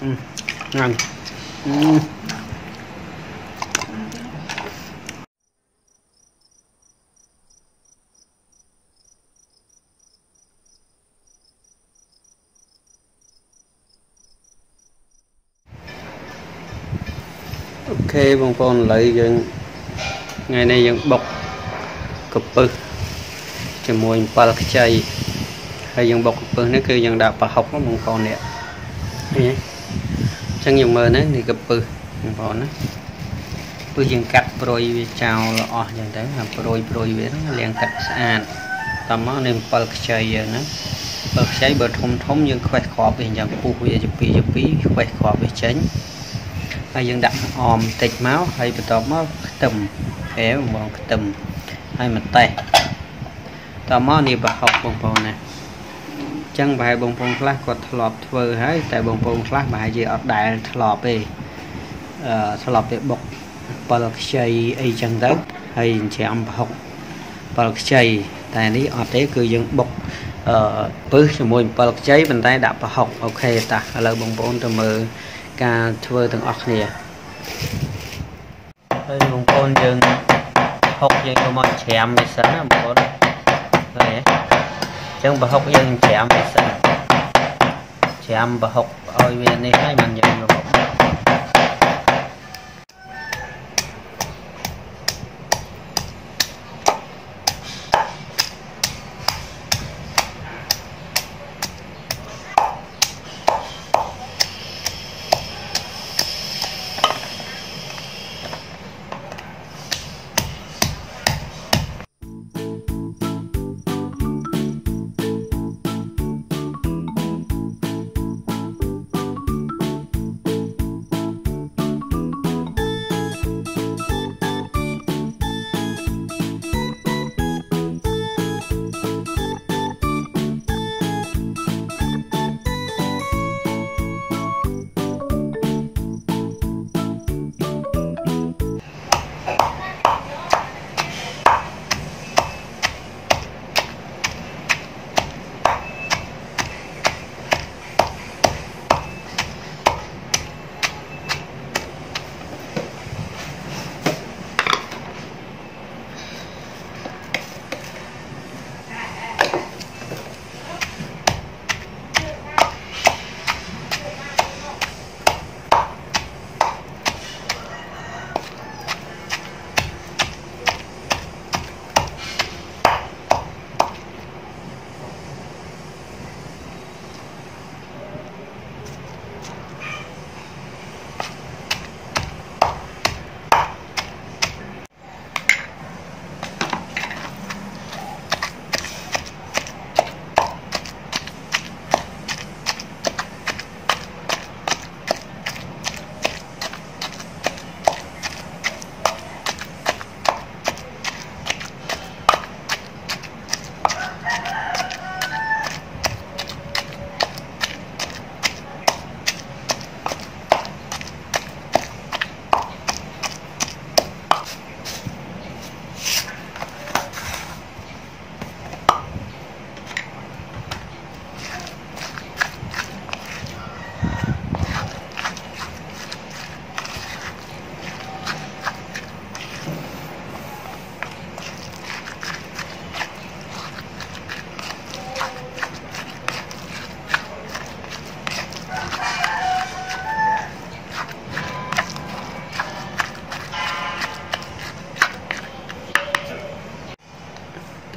ngon ừ. អូខេបងប្អូនឥឡូវយើងថ្ងៃនេះយើងបុកកពឹសជាមួយអំបិលខ្ចីហើយយើងបុកកពឹសនេះគឺយើងដាក់ប្រហុកបងប្អូននេះឃើញទេអញ្ចឹងយើងមើលណានេះកពឹសបងប្អូនណាពឹសយើងកាត់ព្រុយវាចោលអស់អញ្ចឹងទៅអាព្រុយព្រុយវាហ្នឹងលាងទឹកស្អាតតមកនេះអំបិលខ្ចីយើងណាអំបិលខ្ចីបើធំធំយើងខ្វេះគ្រាប់វាអញ្ចឹងពុះវាជាពីរជាពីរខ្វេះគ្រាប់វាចេញហើយយើងដាក់អមតិចមកហើយបន្ទាប់មកខ្ទឹមហេបងខ្ទឹមហើយម្ទេសតមកនេះប្រហុកបងប្អូនណា ចឹងប្រហែលបងប្អូនខ្លះគាត់ធ្លាប់ធ្វើហើយតែបងប្អូនខ្លះប្រហែលជាអត់ដែលធ្លាប់ទេអឺធ្លាប់ទេបុកប៉លខ្ចីអីចឹងទៅហើយច្រាំប្រហុកប៉លខ្ចីតែនេះអត់ទេគឺយើងបុកអឺពឹសជាមួយអំពិលខ្ចីប៉ុន្តែដាក់ប្រហុកអូខេតាឥឡូវបងប្អូនទៅមើលការធ្វើទាំងអស់គ្នាហើយបងប្អូនយើងហុកយើងយកមកច្រាមវាសិនណាបងប្អូនឃើញទេអញ្ចឹងប្រហុកយើងច្រាមវាសិនច្រាមប្រហុកឲ្យវានេះហើយមិនយើងប្រ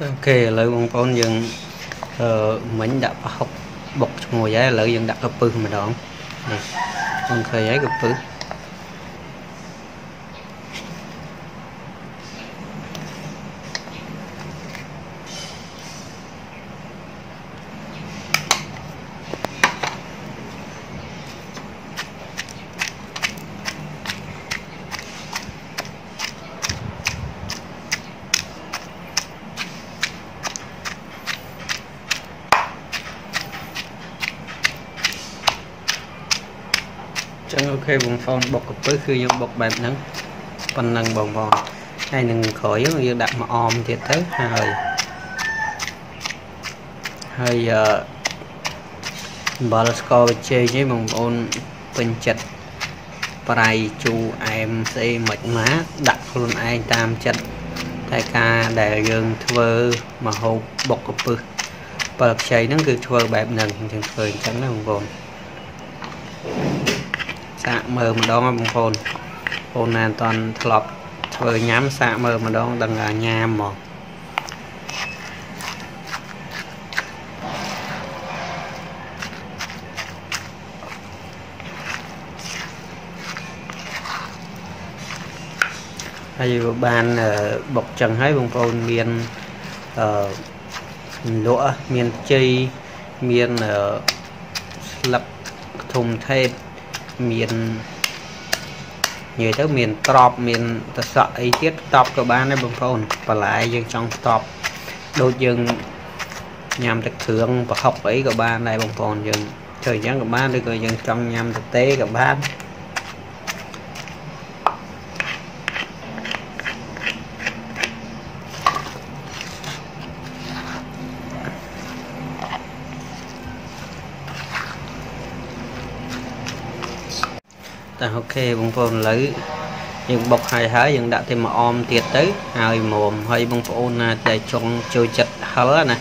ហុកអូខេឥឡូវបងប្អូនយើងអឺមិញដាក់ប្រហុកបុកឈ្ងុយហើយឥឡូវយើងដាក់កពឹសម្ដងនេះបងឃើញហើយកពឹស ចឹងអូខេបងប្អូនបុកកពើគឺយើងបុកបែបហ្នឹងប៉ុណ្ណឹងបងប្អូនហើយនឹងក្រោយយើងដាក់មកអមទៀតទៅហើយហើយអឺអំបិលស្ករវិជ័យនេះបងប្អូនពេញចិត្តប្រៃជូរអែមស្អីមិនមកដាក់ខ្លួនឯងតាមចិត្តតែការដែលយើងធ្វើមហូបបុកកពឹសបើខ្ចីហ្នឹងគឺធ្វើបែបហ្នឹងយើងធ្វើអញ្ចឹងណាបងប្អូន សាកមើលម្ដងបងប្អូនបងប្អូនណាអត់ទាន់ធ្លាប់ធ្វើញ៉ាំសាកមើលម្ដងដឹងថាញ៉ាំហ្មងហើយបានបុកចឹងហើយបងប្អូនមានអឺលក់មានជ័យមានស្លឹកធំថេត មាននិយាយទៅមានត្រប់មានតសក់អីទៀតតប់ក៏បានដែរបងប្អូនបន្លែយើងចង់តប់ដូចយើងញ៉ាំទឹកគ្រឿងប្រហុកអីក៏បានដែរបងប្អូនយើងធ្វើអញ្ចឹងក៏បានឬក៏យើងចង់ញ៉ាំទៅទេក៏បាន តែអូខេបងប្អូនឥឡូវយើងបុកហើយហើយយើងដាក់ thêm មួយអមទៀតទៅហើយមុំហើយបងប្អូនណាតែចង់ចូលចិត្តហិលណា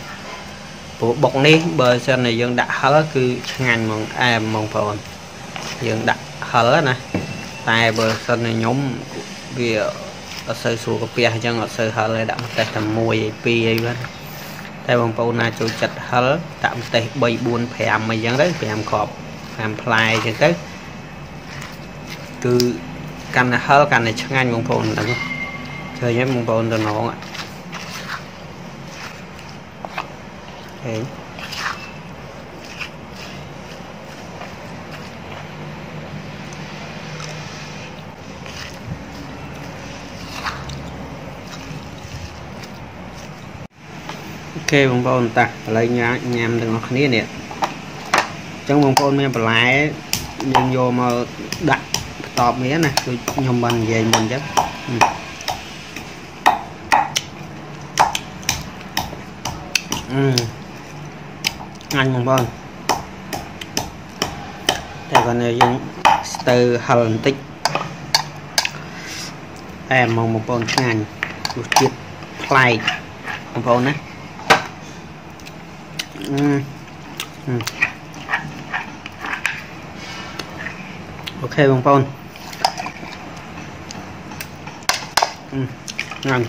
ព្រោះបុកនេះបើសិនតែយើងដាក់ហិលគឺឆ្ងាញ់ហ្មងអែមបងប្អូនយើងដាក់ហិលណាតែបើសិនតែខ្ញុំវាអត់សូវស្រួលកាពះអញ្ចឹងអត់សូវហិលទេដាក់ម្ទេសតែ1ឯ2អីបាទតែបងប្អូនណាចូលចិត្តហិលដាក់ម្ទេស3 4 5អីចឹងទៅ5គ្រាប់5ផ្លែអញ្ចឹងទៅ គឺកាន់តែហឹលកាន់តែឆ្ងាញ់បងប្អូនហ្នឹងឃើញទេបងប្អូនតំណងហេអូខេបងប្អូនតាឥឡូវញ៉ាំញ៉ាំទាំងអស់គ្នានេះអញ្ចឹងបងប្អូនមានបន្លែយើងយកមកដាក់ តបមានណាដូចខ្ញុំបាននិយាយមុនអញ្ចឹងអឺអញបងប្អូនតែគាត់យើងស្ទើហិលបន្តិចតែមកបងប្អូនឆ្ងាញ់រសជាតិប្លែកបងប្អូនណាអឺអូខេបងប្អូន ញ៉ាំ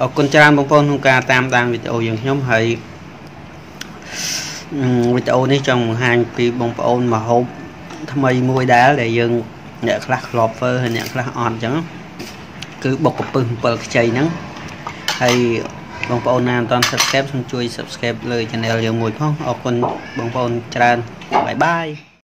អរគុណច្រើនបងប្អូនក្នុងការតាមដានវីដេអូយើងខ្ញុំហើយវីដេអូនេះចង់បង្ហាញពីបងប្អូនមហូបថ្មីមួយដែលដែលយើងអ្នកខ្លះធ្លាប់ធ្វើហើយអ្នកខ្លះអត់អញ្ចឹងគឺបុកកពឹស7ខ្ចីហ្នឹងហើយបងប្អូនណាមិនទាន់ Subscribe សូមជួយ Subscribe លើ Channel យើងមួយផងអរគុណបងប្អូនច្រើនបាយបាយ